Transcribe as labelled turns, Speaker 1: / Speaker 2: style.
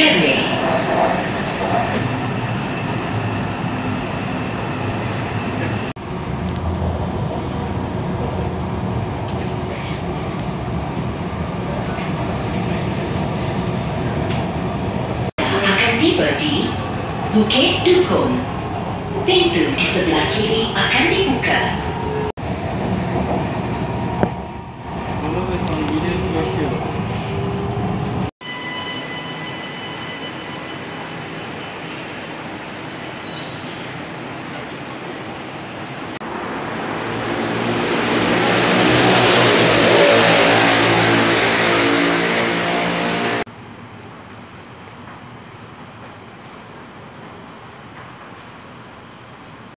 Speaker 1: chimney. akan tiba di Bukit Dukun. Pintu di sebelah kiri akan